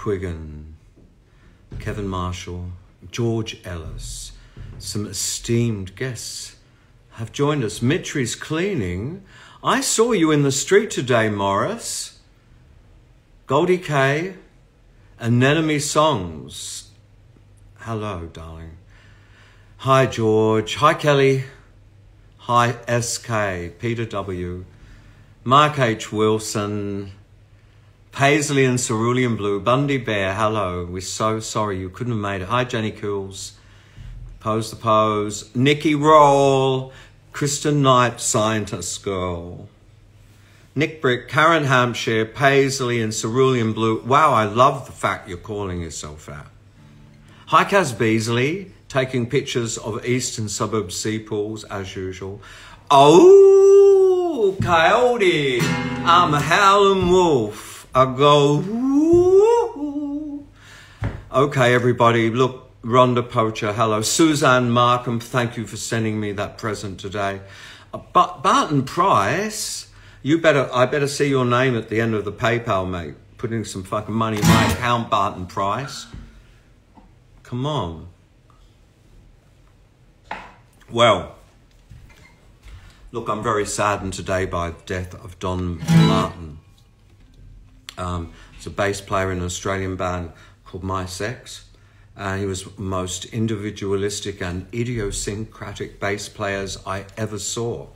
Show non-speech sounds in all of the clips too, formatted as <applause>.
Quiggin, Kevin Marshall, George Ellis, some esteemed guests have joined us. Mitri's Cleaning. I saw you in the street today, Morris. Goldie K. Anemone Songs. Hello, darling. Hi, George. Hi, Kelly. Hi, SK. Peter W. Mark H. Wilson. Paisley and Cerulean Blue. Bundy Bear. Hello. We're so sorry you couldn't have made it. Hi, Jenny Cools. Pose the pose. Nikki Roll. Kristen Knight, Scientist Girl. Nick Brick, Karen Hampshire, Paisley and Cerulean Blue. Wow, I love the fact you're calling yourself that. Hi, Kaz Beasley, taking pictures of eastern suburb sea pools as usual. Oh, coyote, I'm a howling wolf. I go, Woo. Okay, everybody, look, Rhonda Poacher, hello. Suzanne Markham, thank you for sending me that present today. Uh, but Barton Price, you better, I better see your name at the end of the PayPal, mate. Putting some fucking money in my account, Barton Price. Come on. Well, look, I'm very saddened today by the death of Don Martin. Um, he's a bass player in an Australian band called Mi-Sex. Uh, he was most individualistic and idiosyncratic bass players I ever saw.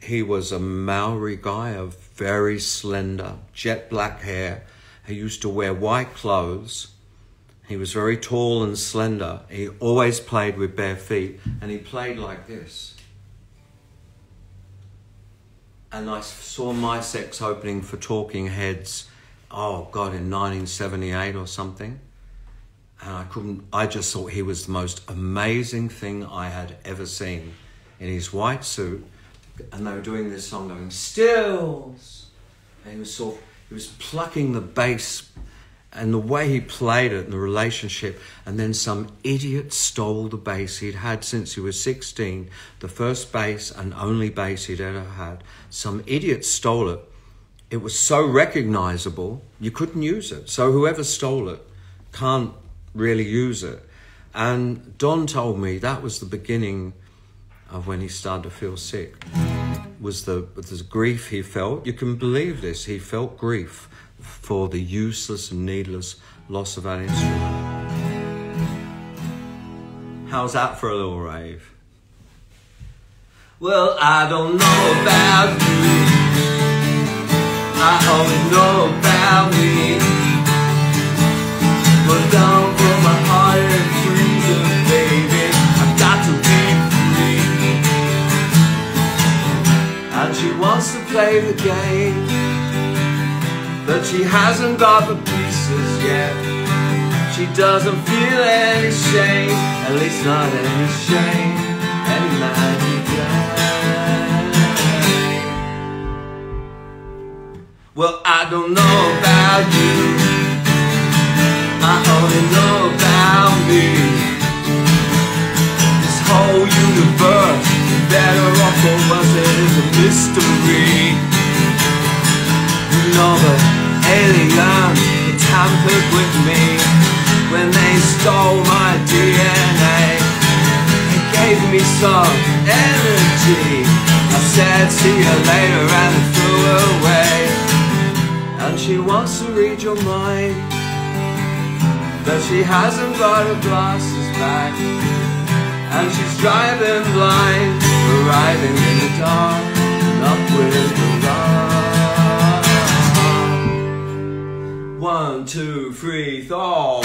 He was a Maori guy of very slender, jet black hair. He used to wear white clothes. He was very tall and slender. He always played with bare feet and he played like this. And I saw Mi-Sex opening for Talking Heads, oh God, in 1978 or something. And I couldn't, I just thought he was the most amazing thing I had ever seen in his white suit. And they were doing this song going stills. And he was sort of, he was plucking the bass and the way he played it and the relationship. And then some idiot stole the bass he'd had since he was 16 the first bass and only bass he'd ever had. Some idiot stole it it was so recognizable you couldn't use it so whoever stole it can't really use it and don told me that was the beginning of when he started to feel sick was the, the grief he felt. You can believe this. He felt grief for the useless and needless loss of that instrument. How's that for a little rave? Well, I don't know about you. I only know about me. But don't put my heart in freezer, baby. I've got to be free. And she wants to play the game. But she hasn't got the pieces yet. She doesn't feel any shame, at least not any shame. Any man Well, I don't know about you. I only know about me. This whole universe, better off for us, it is a mystery. You know the aliens they tampered with me when they stole my DNA. It gave me some energy. I said, see you later, and I threw away. And she wants to read your mind. But she hasn't got her glasses back. And she's driving blind Arriving in the dark Not with the light. One, two, three, Thor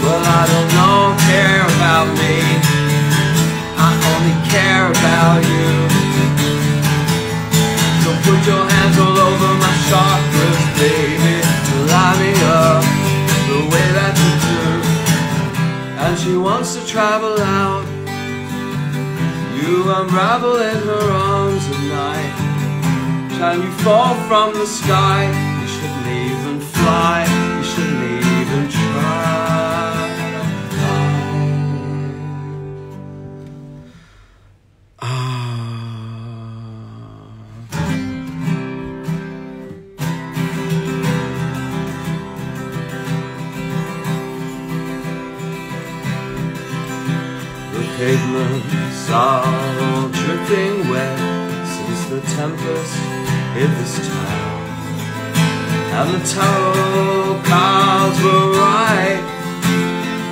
Well, I don't know, care about me care about you so put your hands all over my chakras, baby. Light me up the way that you do. And she wants to travel out. You unravel in her arms at night. Can you fall from the sky? You shouldn't even fly. Are dripping wet since the tempest hit this town. And the tarot cards were right,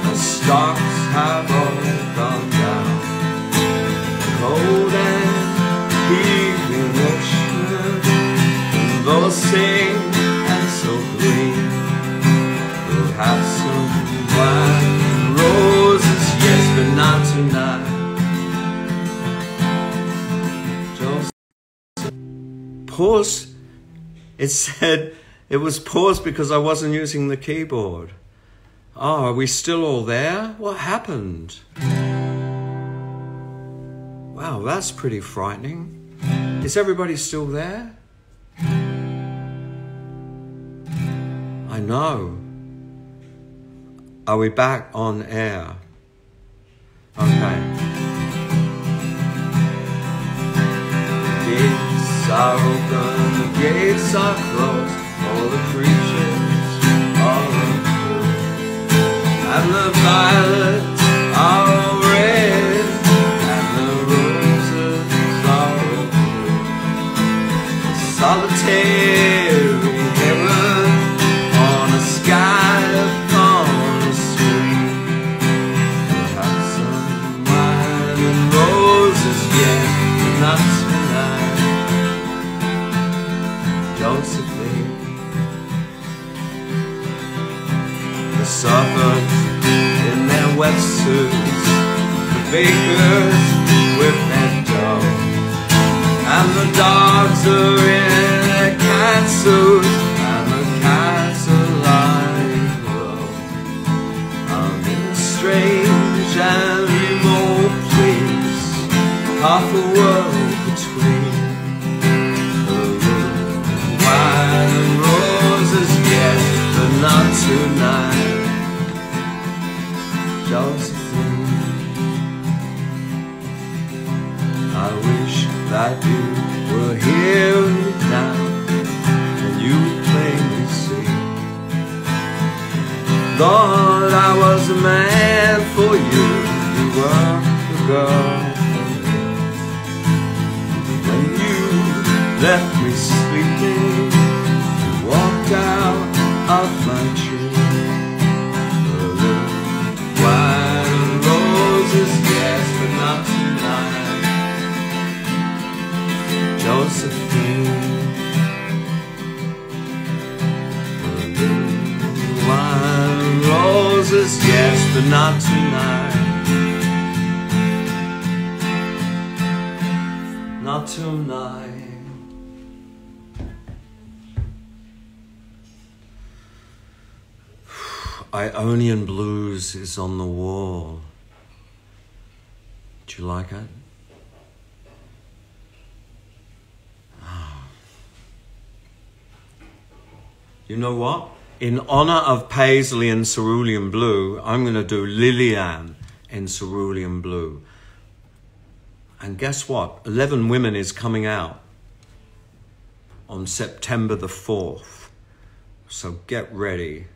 the stocks have all gone down. Cold and heaving ocean, those sing and so green. We'll have some wine and roses, yes, but not tonight. Pause. It said it was paused because I wasn't using the keyboard. Oh, are we still all there? What happened? Wow, that's pretty frightening. Is everybody still there? I know. Are we back on air? Okay. Gates are open, the gates are closed, all the creatures are unfold. And the violets are red, and the roses are blue. Solitary the suburbs in their wetsuits, the bakers with their dough. And the dogs are in their cat suits, and the cats are lying low. I'm in a strange and remote place, half a world between. The wish that you were here now and you plainly see. Lord, I was a man for you, you were the girl for me. When you left me sleeping, you walked out of but not tonight. Not tonight. <sighs> Ionian Blues is on the wall. Do you like it? Ah. You know what? In honor of Paisley and Cerulean Blue, I'm going to do Lillian in Cerulean Blue. And guess what? 11 Women is coming out on September the 4th. So get ready.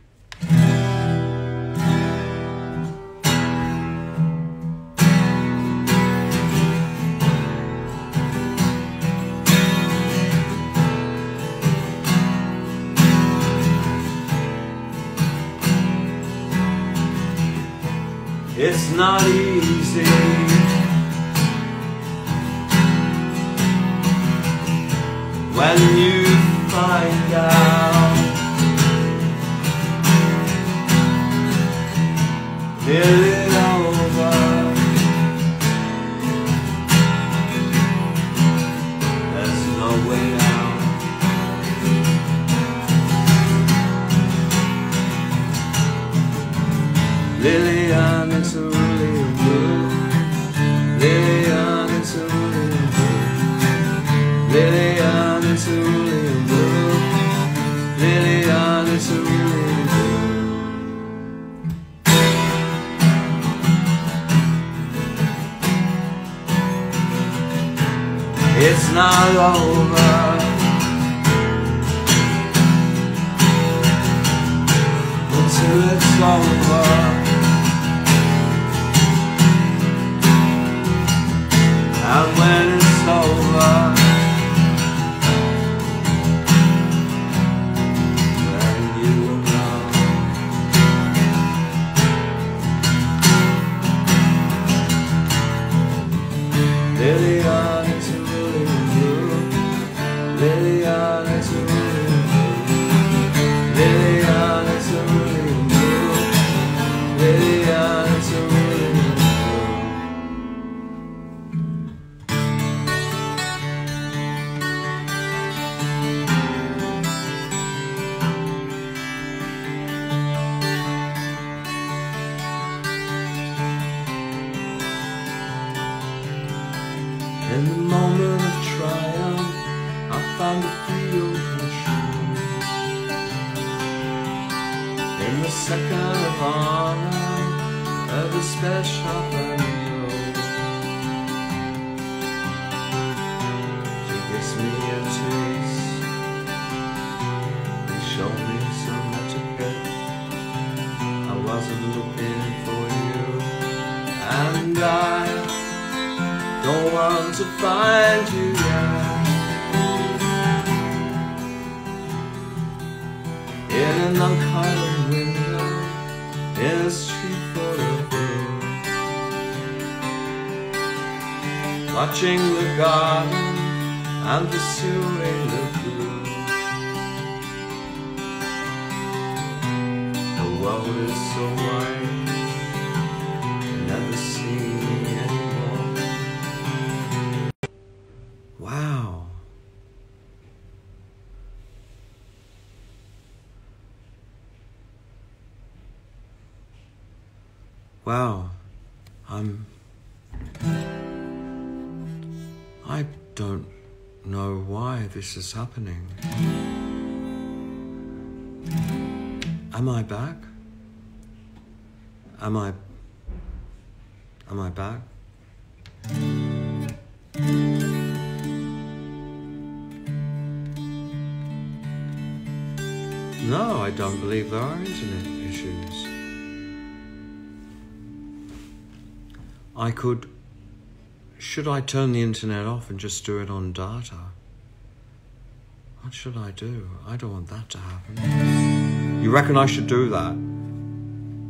Wow. I'm. I don't know why this is happening. Am I back? Am I. Am I back? No, I don't believe there are internet issues. I could. Should I turn the internet off and just do it on data? What should I do? I don't want that to happen. You reckon I should do that?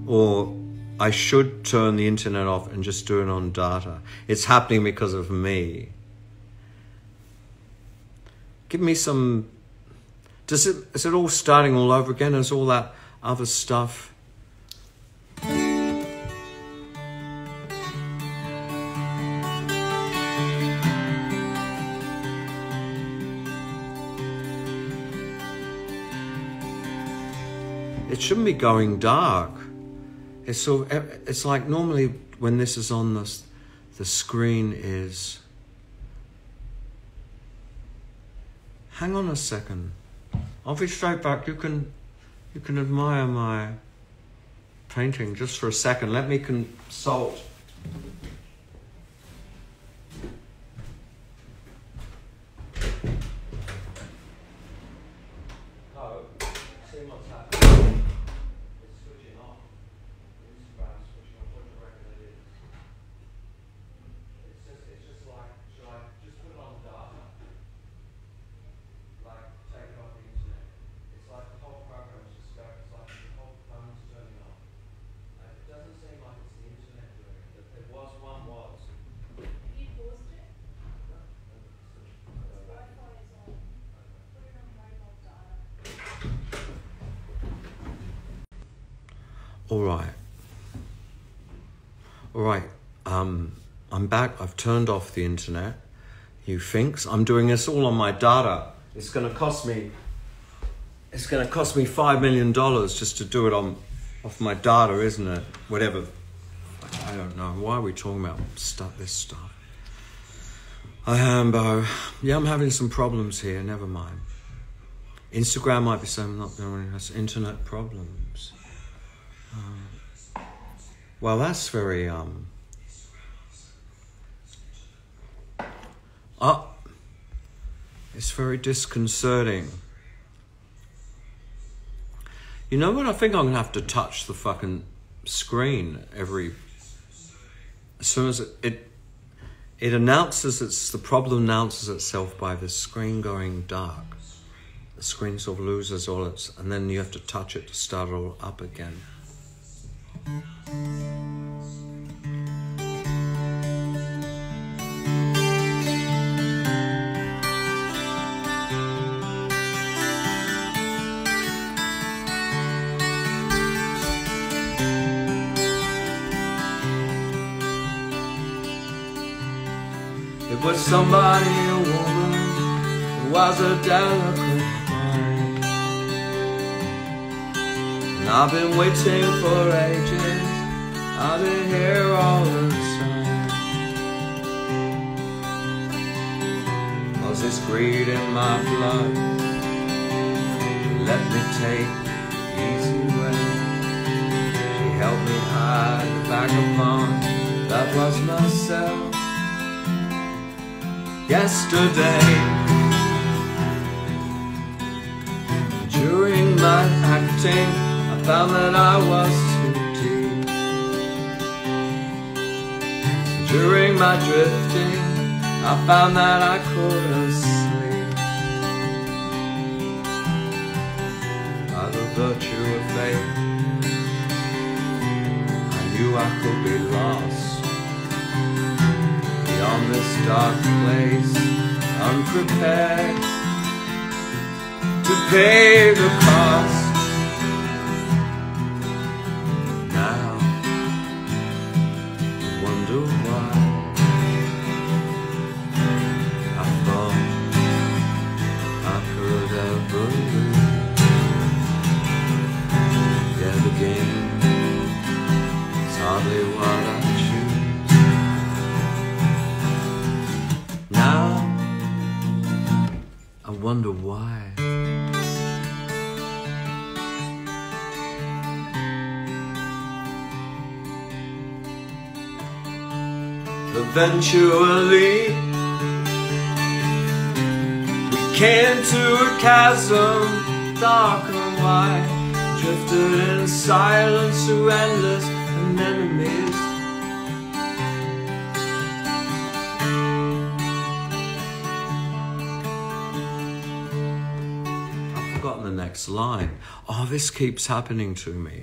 Or I should turn the internet off and just do it on data? It's happening because of me. Give me some. Does it? Is it all starting all over again? Is all that other stuff? It shouldn't be going dark. It's so. Eh, it's like normally when this is on the the screen is. Hang on a second. I'll be straight back. You can, you can admire my painting just for a second. Let me consult. Oh, see what's happening. It's switching off. Instagram's switching off. What do you reckon it is? It's just, it's just like, should I just put it on data? Like, take it off the internet? It's like the whole program's just go, it's like the whole phone's turning off. Uh, It doesn't seem like it's the internet doing it. There- There was one was. You paused it, Wi-Fi is on, put it on mobile data. All right. All right. Um, I'm back. I've turned off the internet. You thinks I'm doing this all on my data. It's going to cost me. It's going to cost me five million dollars just to do it on off my data, isn't it? Whatever. I don't know. Why are we talking about stuff? This stuff. I am, Bo. Yeah, I'm having some problems here. Never mind. Instagram might be saying not has internet problems. Well, that's very um. Uh, it's very disconcerting. You know what? I think I'm gonna have to touch the fucking screen every. As soon as it it, it announces it's the problem announces itself by the screen going dark. The screen sort of loses all its, and then you have to touch it to start it all up again. It was somebody, a woman, who was a delicate And I've been waiting for ages, I've been here all the time. Was this greed in my blood? Let me take the easy way. behind the vagabond that was myself yesterday. During my acting, found that I was too deep. During my drifting, I found that I couldn't sleep. By the virtue of faith, I knew I could be lost beyond this dark place, unprepared to pay the cost. Wonder why. Eventually, we came to a chasm, dark and wide, drifted in silence through endless anemones. Next line. Oh, this keeps happening to me.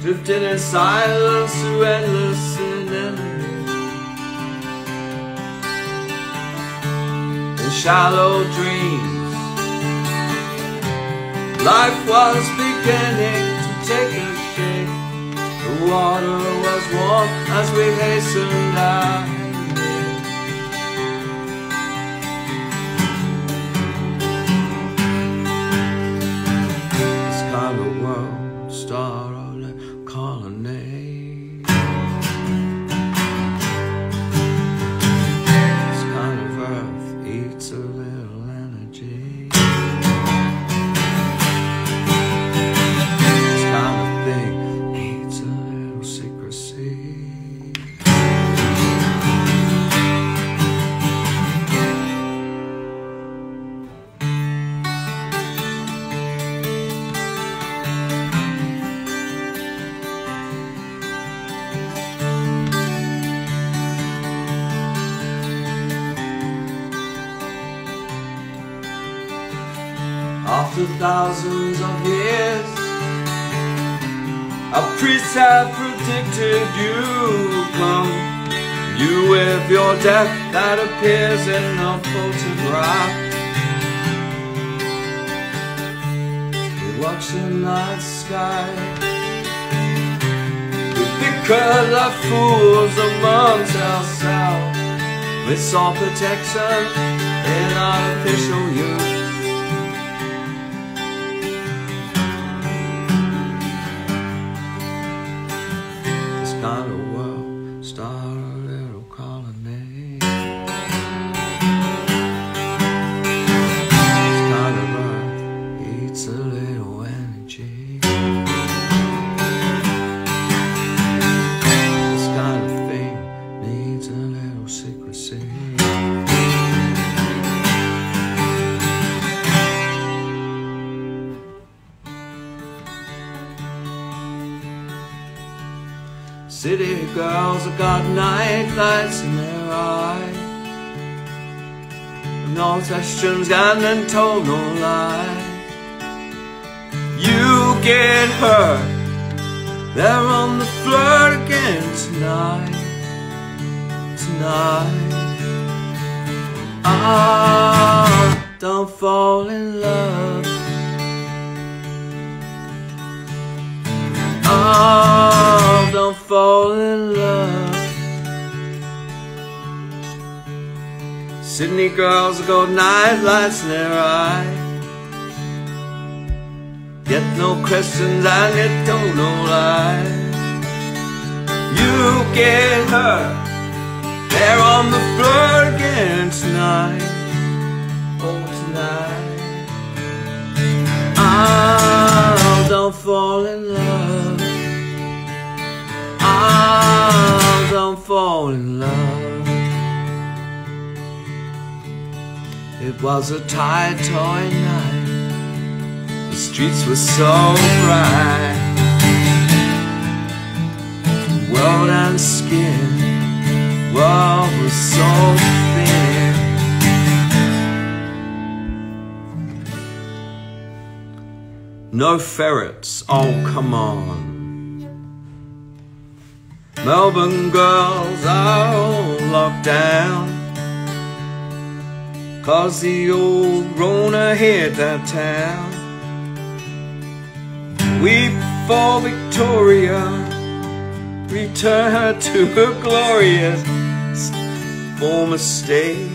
Drifting in silence through endless anemones. In shallow dreams, life was beginning to take a shape. The water was warm as we hastened out. After thousands of years, a priest have predicted you come. You with your death that appears in a photograph. We watch the night sky. We bicker like fools amongst ourselves. We saw protection in artificial youth. No questions and told no lie. You get hurt. They're on the floor again tonight. Tonight. Ah, don't fall in love. Oh, don't fall in love. Sydney girls go night lights in their eye. Get no questions and it don't no lie. You get her there on the floor again tonight. Oh, tonight. I don't fall in love. I don't fall in love. It was a tight toy night. The streets were so bright. World and skin, world was so thin. No ferrets, oh come on. Melbourne girls are locked down. Cause the old Rona hit that town. Weep for Victoria, return her to her glorious former state.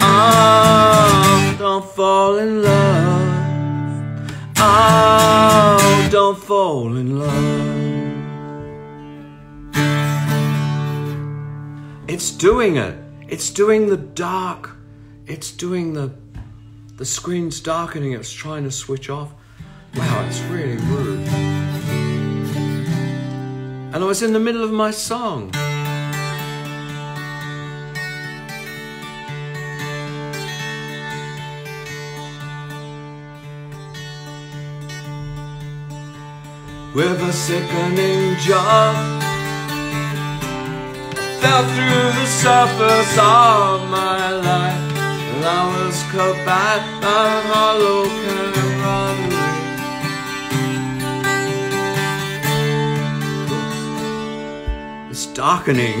Oh, don't fall in love. Oh, don't fall in love. It's doing it. It's doing the dark. It's doing the the screen's darkening. It's trying to switch off. Wow, it's really rude. And I was in the middle of my song. With a sickening job fell through the surface of my life And I was cut by a hollow camaraderie It's darkening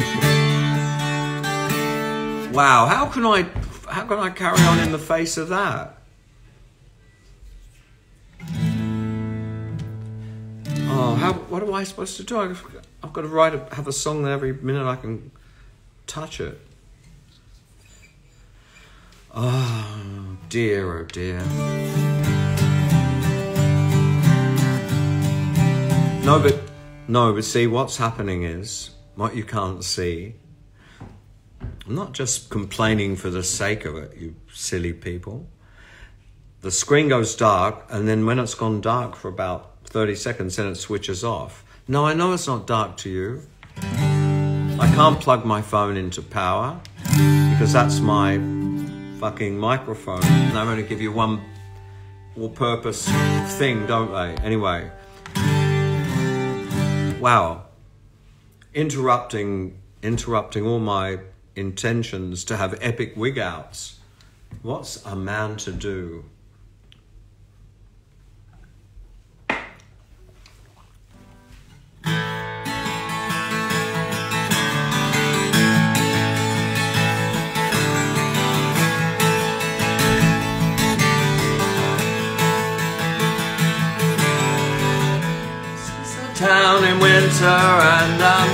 Wow, how can I how can I carry on in the face of that? Oh, how, what am I supposed to do? I've, I've got to write, a, have a song every minute I can touch it. Oh, dear, oh dear. No, but, no, but see, what's happening is, what you can't see, I'm not just complaining for the sake of it, you silly people. The screen goes dark, and then when it's gone dark for about 30 seconds, then it switches off. No, I know it's not dark to you. I can't plug my phone into power because that's my fucking microphone. And they only give you one all purpose thing, don't they? Anyway. Wow. Interrupting interrupting all my intentions to have epic wig outs. What's a man to do? Winter and I'm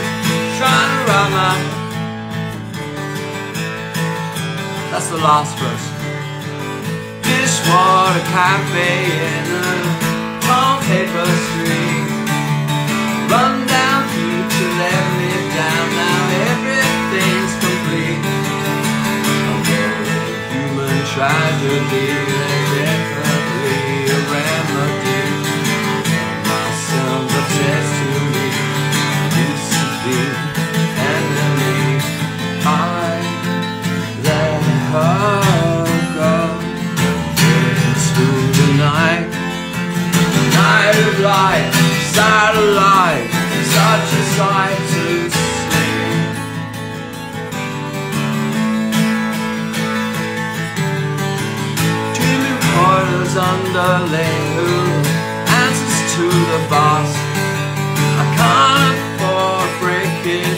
trying to run my That's the last verse. Dishwater cafe in a tall paper street Run down to let me down. Now everything's complete. Very human tragedy night of light, satellite, such a sight to see. Two reporters underling who answers to the boss. I can't afford breakage.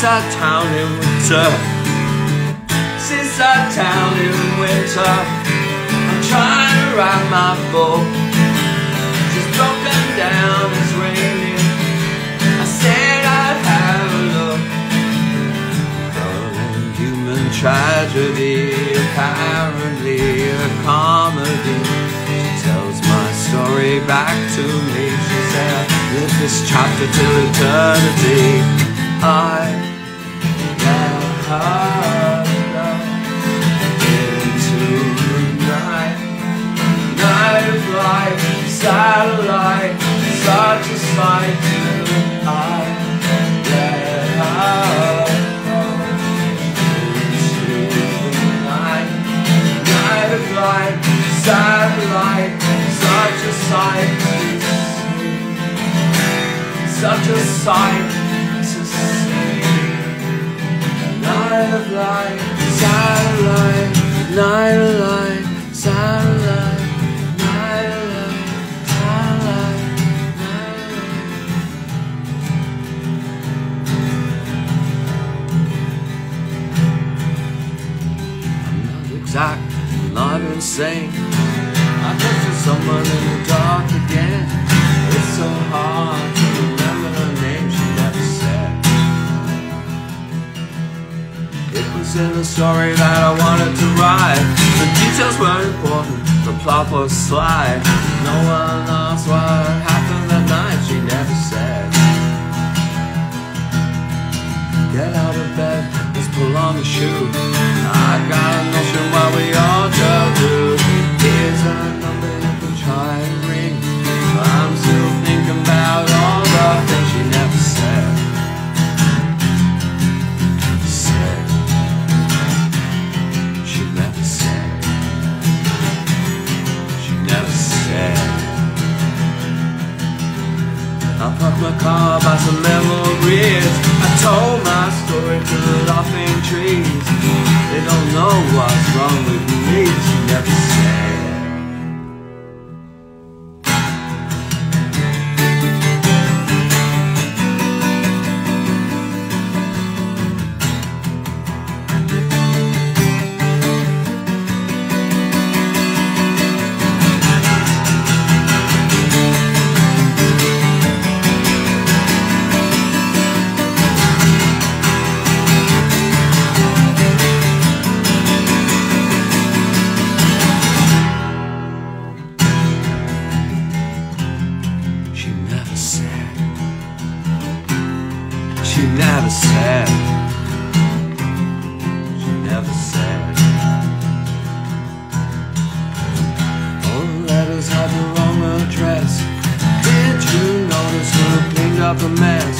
Seaside town in winter. Seaside town in winter. I'm trying to ride my book. She's broken down, it's raining. I said I'd have a look. Darling, human tragedy, apparently a comedy. She tells my story back to me. She said, live this chapter till eternity. I satellite, such a sight to into the night. Night of light, satellite, such a sight. Such a sight Light, satellite, night light, satellite, night light, satellite, night light. I'm not exact, I'm not insane. I with someone in the dark again. It's so hard In the story that I wanted to write. The details were important, the plot was sly. No one asked what happened that night, she never said. Get out of bed, let's pull on the shoe. I got a notion what we all do. Here's a number you can try and ring. I'm still thinking about all the things she never. Said. I parked my car by some memories. I told my story to the laughing trees. They don't know what's wrong with me. She never said. Up a mess?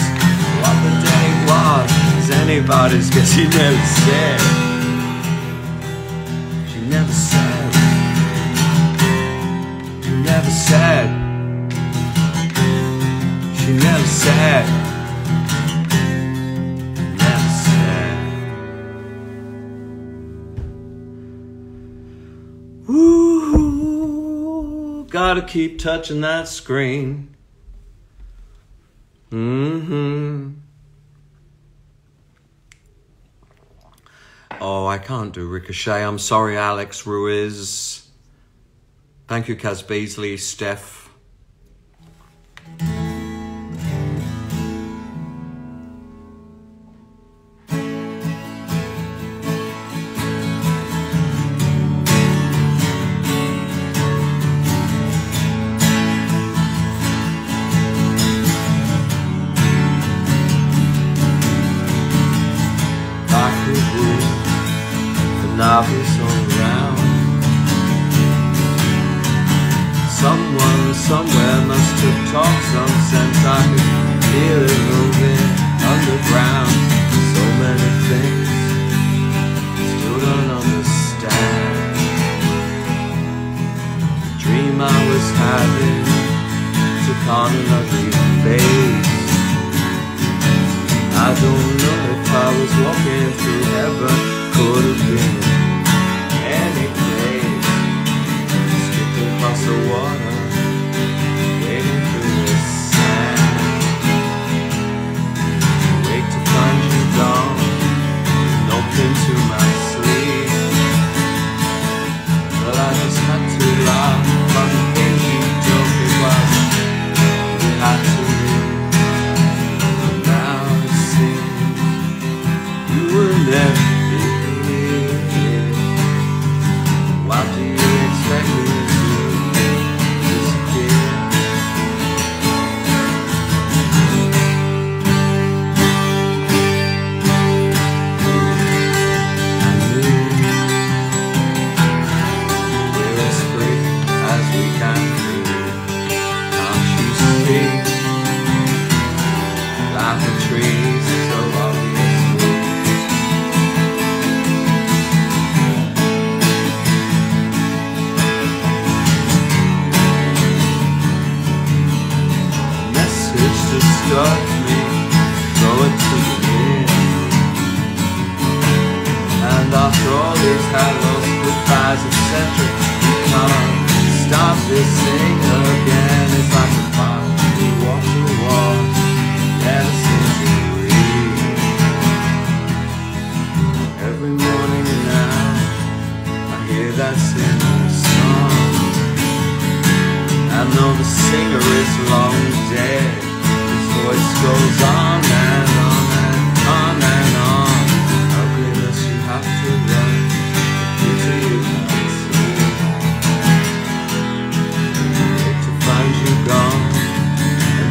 What the date was is anybody's guess. She never said. She never said. She never said. She never said. Never said. Ooh, gotta keep touching that screen. Mm-hmm. Oh, I can't do Ricochet. I'm sorry, Alex Ruiz. Thank you, Kaz Beasley, Steph.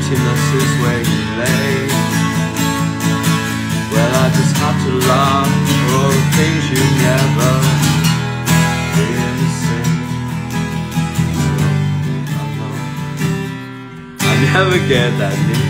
Emptiness is where you lay. Well, I just have to laugh for the things you never really say. I never get that near.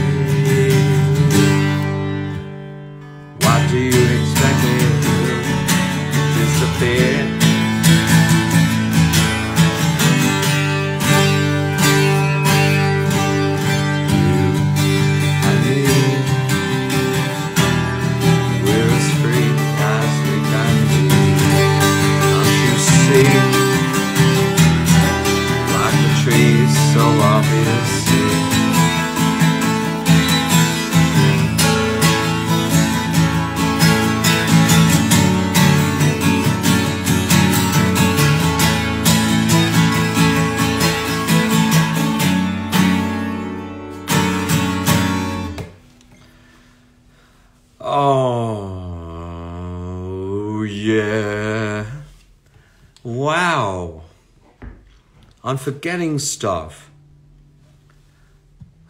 I'm forgetting stuff.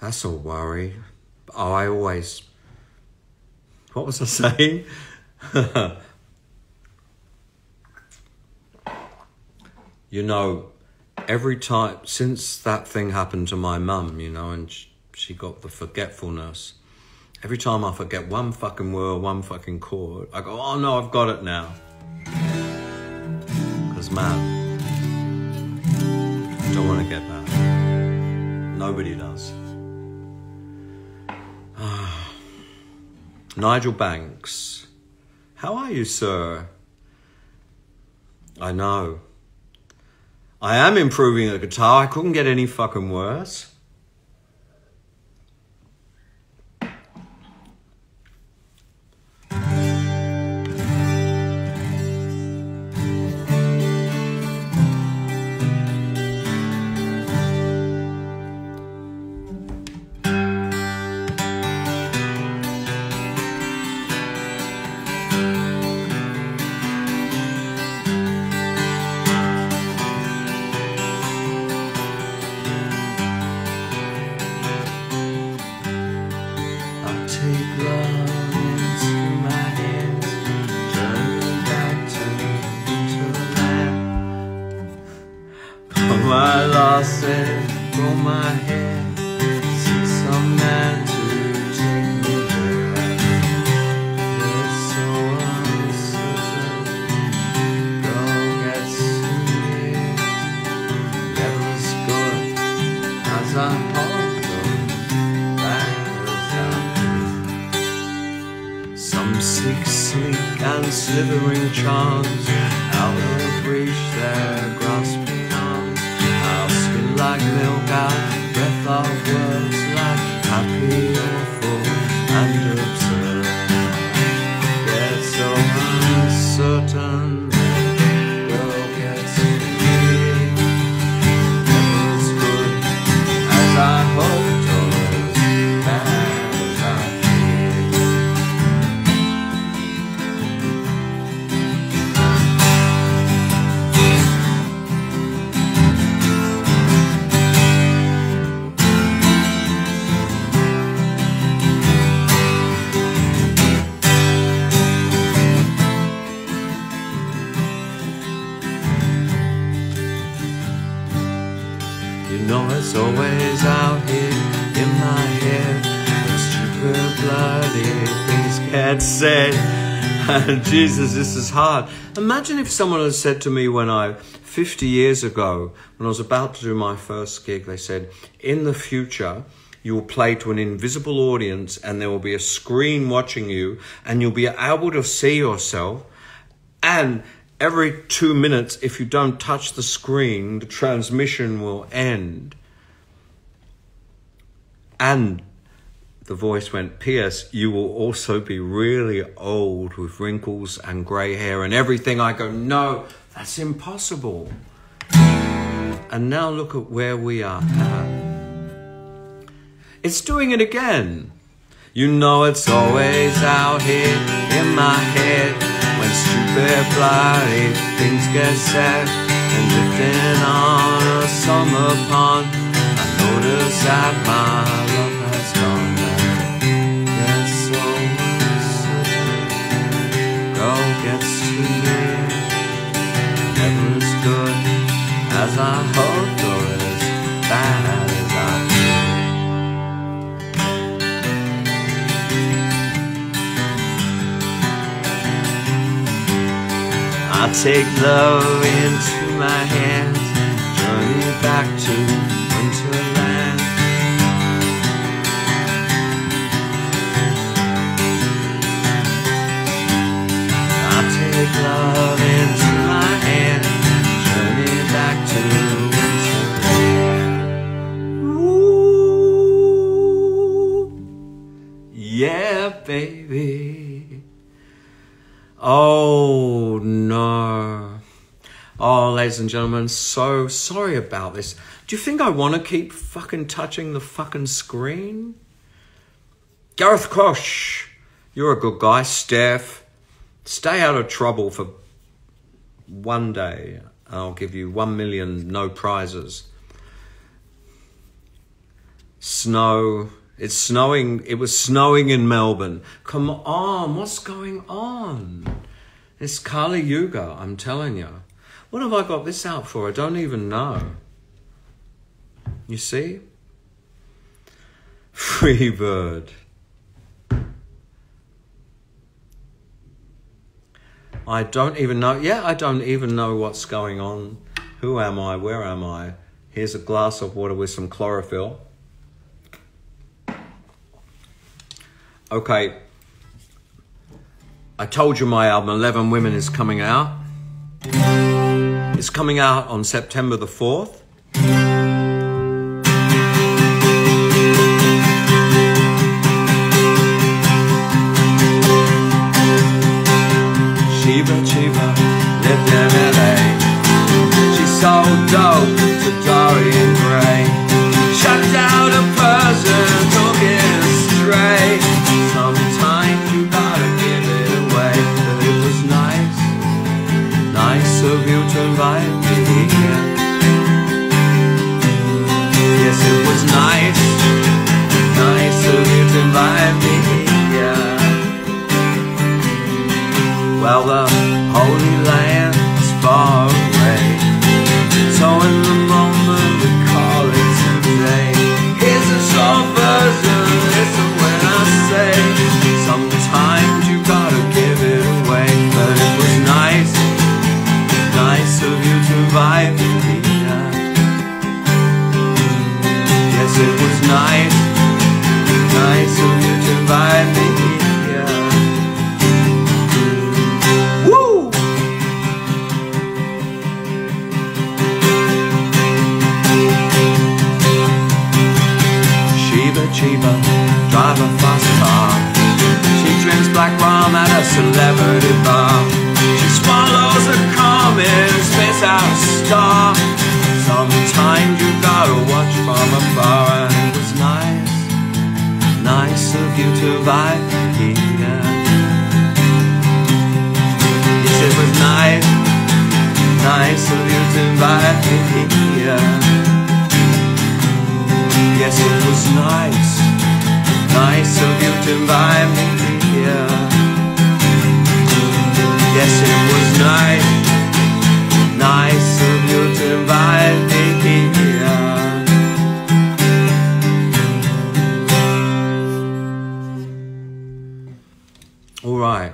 That's a worry. Oh, I always. What was I <laughs> saying? you know, every time since that thing happened to my mum, you know, and sh- she got the forgetfulness. Every time I forget one fucking word, one fucking chord, I go, oh no, I've got it now. Because, man, don't want to get that. Nobody does. <sighs> Nigel Banks. How are you, sir? I know. I am improving the guitar. I couldn't get any fucking worse. <laughs> Jesus, this is hard. Imagine if someone had said to me when I, 50 years ago, when I was about to do my first gig, they said, in the future, you will play to an invisible audience and there will be a screen watching you and you'll be able to see yourself. And every two minutes, if you don't touch the screen, the transmission will end. And the voice went, P.S. You will also be really old with wrinkles and grey hair and everything. I go, No, that's impossible. And now look at where we are at. It's doing it again. You know it's always out here in my head when stupid bloody things get said and drifting on a summer pond. I notice that my as I hoped or as bad as I feared. I take love into my hands, journey back to Winterland. I take love into my hands, back to yeah, baby. Oh no. Oh, ladies and gentlemen, so sorry about this. Do you think I want to keep fucking touching the fucking screen? Gareth Koch, you're a good guy. Steph, stay out of trouble for one day. I'll give you one million no prizes. Snow. It's snowing. It was snowing in Melbourne. Come on, what's going on? It's Kali Yuga, I'm telling you. What have I got this out for? I don't even know. You see? <laughs> Free bird. I don't even know. Yeah, I don't even know what's going on. Who am I? Where am I? Here's a glass of water with some chlorophyll. Okay. I told you my album 11 Women is coming out. It's coming out on September the 4th. something by me, yeah Yes, it was nice, nice of you to invite me here All right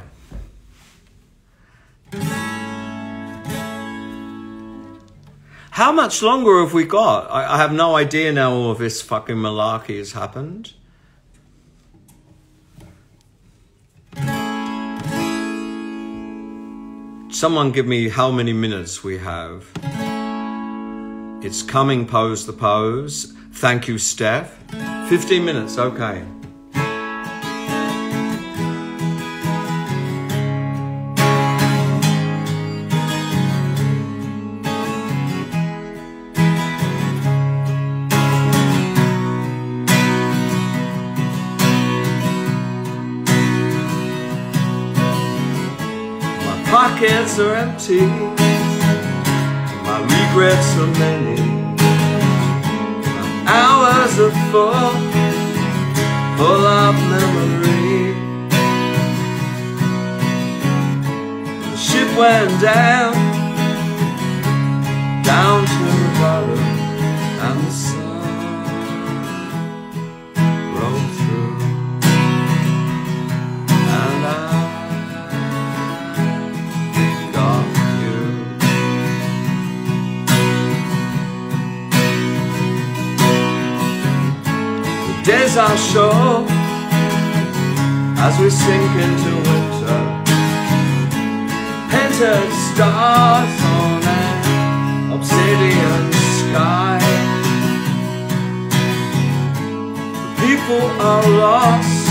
How much longer have we got? I, I, have no idea now all of this fucking malarkey has happened. Someone give me how many minutes we have. It's coming, pose the pose. Thank you, Steph. 15 minutes, okay. My pockets are empty. My regrets are many. My hours are full, full of memory. The ship went down, down to the bottom, and the sun days are short as we sink into winter. Painted stars on an obsidian sky. The people are lost.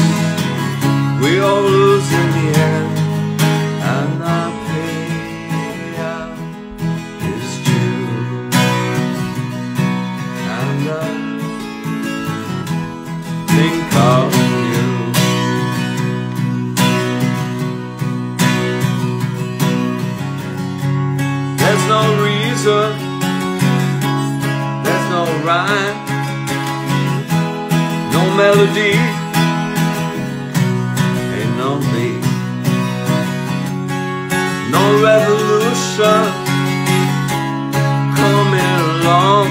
We all lose in the end, rhyme, no melody ain't no me. No revolution coming along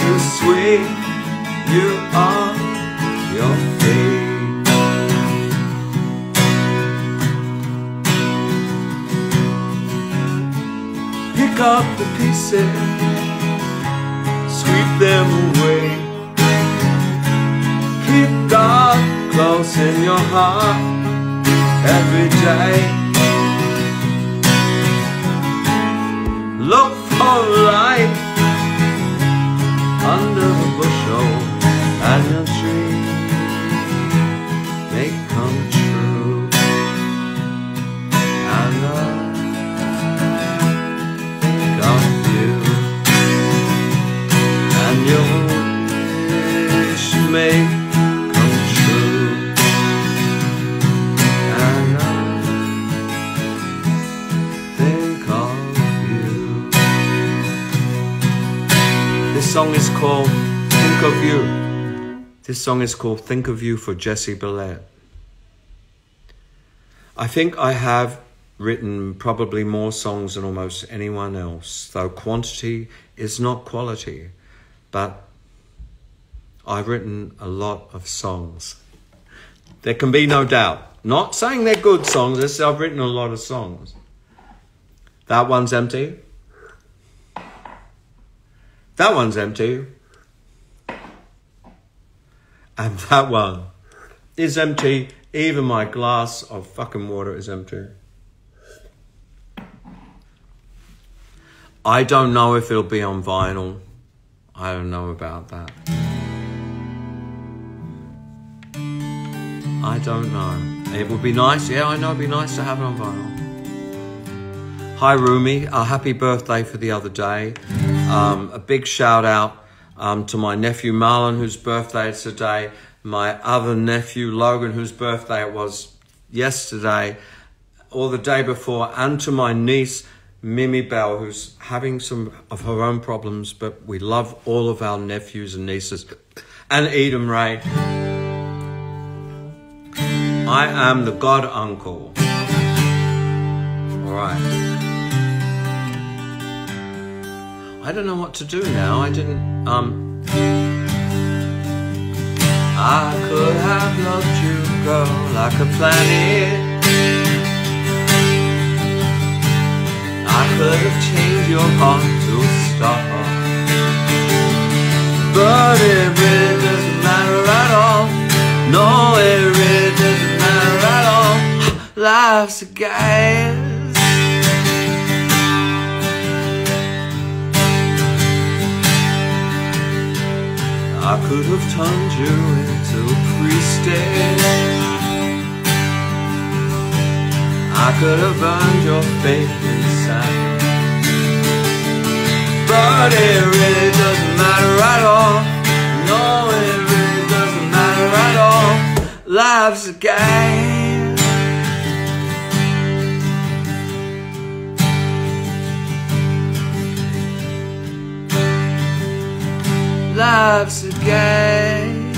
to sweep you off your feet. Pick up the pieces, sweep them away. Keep God close in your heart every day. Look for light under the bushel and may come true. And I think of you. This song is called Think of You. This song is called Think of You for Jesse Billette. I think I have written probably more songs than almost anyone else, though quantity is not quality. But I've written a lot of songs. There can be no doubt. Not saying they're good songs, it's I've written a lot of songs. That one's empty. That one's empty. And <laughs> that one is empty. Even my glass of fucking water is empty. I don't know if it'll be on vinyl. I don't know about that. I don't know. It would be nice. Yeah, I know it'd be nice to have it on vinyl. Hi, Rumi. A happy birthday for the other day. Um, a big shout out um, to my nephew Marlon, whose birthday is today. My other nephew Logan, whose birthday it was yesterday or the day before, and to my niece Mimi Bell, who's having some of her own problems, but we love all of our nephews and nieces, and Eden Ray. I am the God Uncle. All right. I don't know what to do now. I didn't. Um. I could have loved you, girl, like a planet. I could have changed your heart to a star. But it really doesn't matter at all. No, it Life's a game. I could have turned you into a priestess. I could have earned your faith in sand. But it really doesn't matter at all. No, it really doesn't matter at all. Life's a game. Life's a game.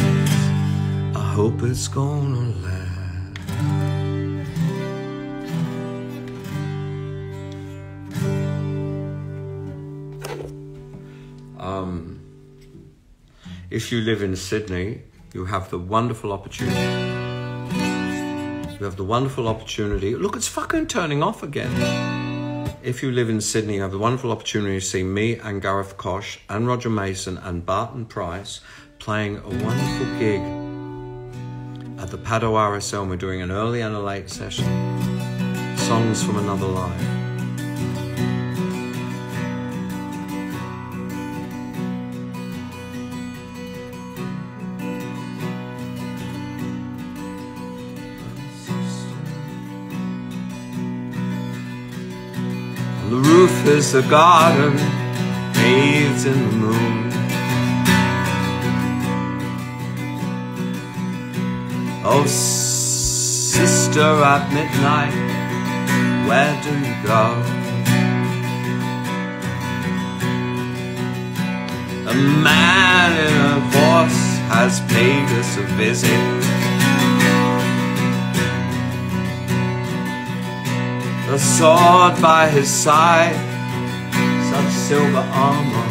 I hope it's gonna last. Um, if you live in Sydney, you have the wonderful opportunity. You have the wonderful opportunity. Look, it's fucking turning off again. If you live in Sydney, you have the wonderful opportunity to see me and Gareth Koch and Roger Mason and Barton Price playing a wonderful gig at the Paddo RSL. We're doing an early and a late session. Songs from another life. The roof is a garden bathed in the moon. Oh, sister at midnight, where do you go? A man in a horse has paid us a visit. A sword by his side, such silver armor.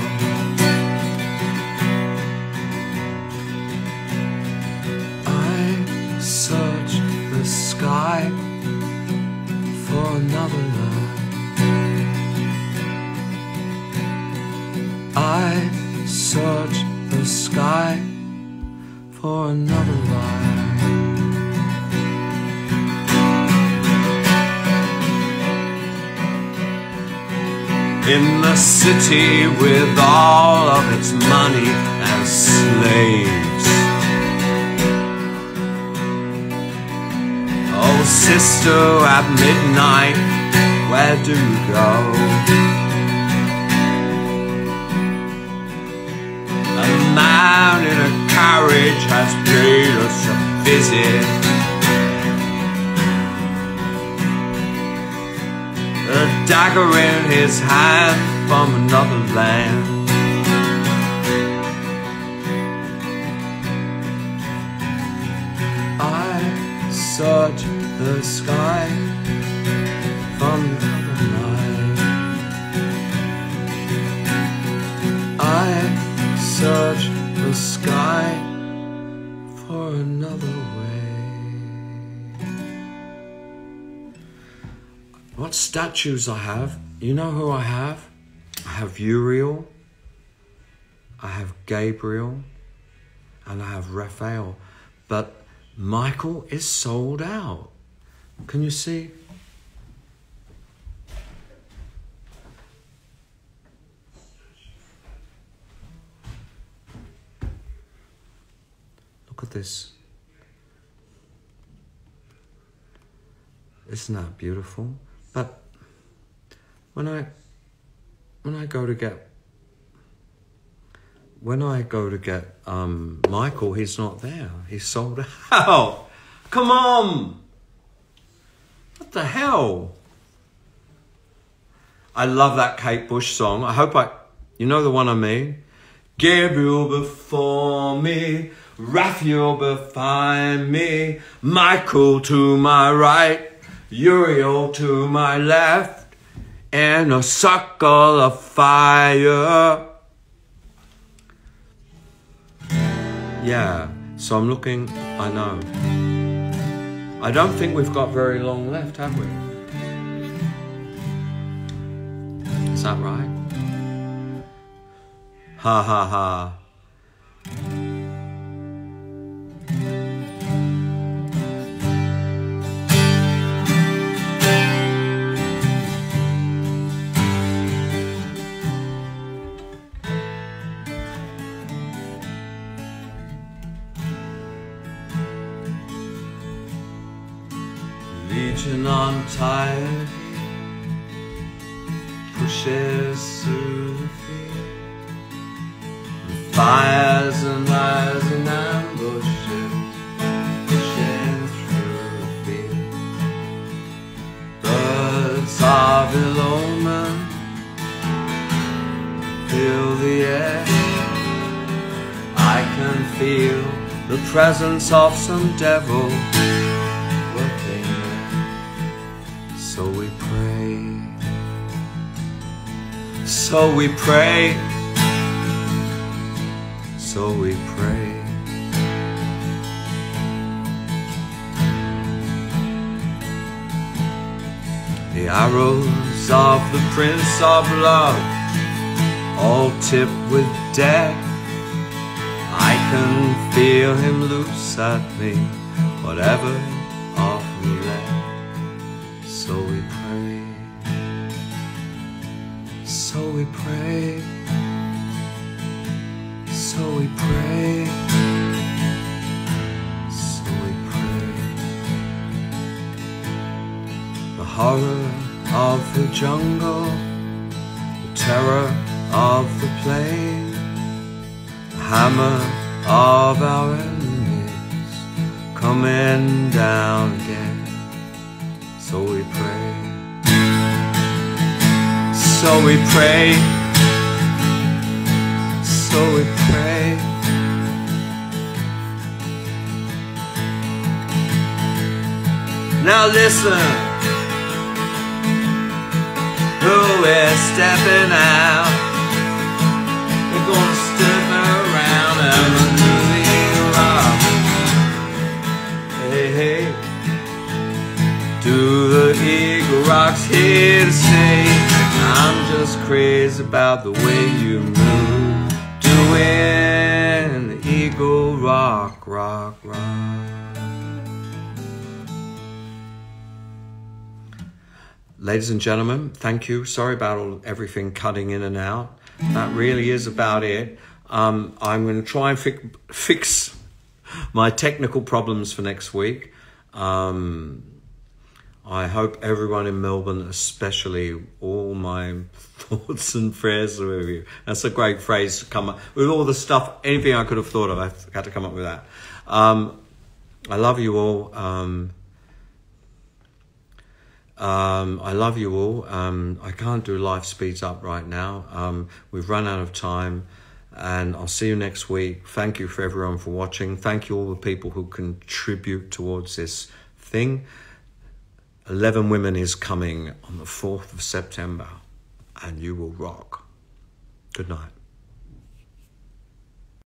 With all of its money and slaves. Oh, sister, at midnight, where do you go? A man in a carriage has paid us a visit. a dagger in his hand from another land. I search the sky from another night. I search the sky for another way. What statues I have? You know who I have? I have Uriel, I have Gabriel, and I have Raphael. But Michael is sold out. Can you see? Look at this. Isn't that beautiful? But when I when I go to get when I go to get um, Michael, he's not there. He's sold <laughs> out. Come on. What the hell? I love that Kate Bush song. I hope I you know the one I mean? Gabriel before me, Raphael behind me, Michael to my right, Uriel to my left, and a circle of fire. Yeah, so I'm looking, I know. I don't think we've got very long left, have we? Is that right? Ha ha ha. Pushes through the field. Fires and lies and ambushes pushing through the field. Birds of ill omen fill the air. I can feel the presence of some devil So we pray. So we pray. The arrows of the Prince of Love, all tipped with death. I can feel him loose at me, whatever pray. So we pray. So we pray. The horror of the jungle, the terror of the plain, the hammer of our enemies coming down again. So we pray. So we pray. So we pray. Now listen. Who is stepping out? We're gonna step around and moving around. Hey, hey. Do the eagle rocks here to say I'm just crazy about the way you move Doing the eagle rock, rock, rock Ladies and gentlemen, thank you. Sorry about all, everything cutting in and out. That really is about it. Um, I'm going to try and fi- fix my technical problems for next week. Um, I hope everyone in Melbourne, especially all my <laughs> thoughts and prayers are with you. That's a great phrase to come up with all the stuff, anything I could have thought of. I had to come up with that. Um, I love you all. Um, um, I love you all. Um, I can't do life speeds up right now. Um, we've run out of time, and I'll see you next week. Thank you for everyone for watching. Thank you all the people who contribute towards this thing. 11 Women is coming on the 4th of September, and you will rock. Good night.